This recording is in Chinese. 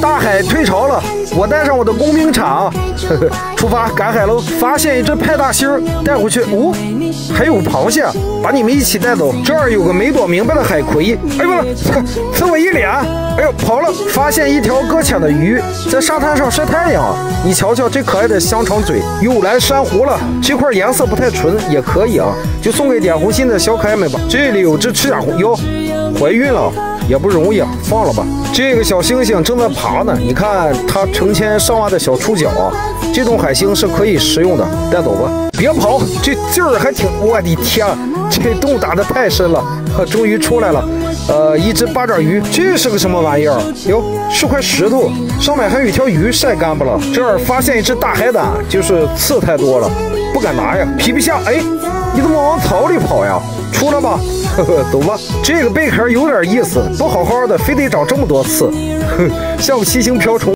大海退潮了，我带上我的工兵铲，呵呵，出发赶海喽！发现一只派大星，带回去。哦，还有螃蟹，把你们一起带走。这儿有个没躲明白的海葵，哎呦我操，呲我一脸！哎呦，跑了！发现一条搁浅的鱼，在沙滩上晒太阳。你瞧瞧这可爱的香肠嘴，又来珊瑚了。这块颜色不太纯，也可以啊，就送给点红心的小可爱们吧。这里有只赤甲红哟，怀孕了。也不容易，放了吧。这个小星星正在爬呢，你看它成千上万的小触角啊。这种海星是可以食用的，带走吧。别跑，这劲儿还挺……我的天，这洞打得太深了，终于出来了。呃，一只八爪鱼，这是个什么玩意儿？哟，是块石头，上面还有一条鱼晒干巴了。这儿发现一只大海胆，就是刺太多了，不敢拿呀。皮皮虾，哎，你怎么往草里跑呀？出来吧。呵呵，走吧。这个贝壳有点意思，不好好的，非得长这么多刺，哼，像七星瓢虫。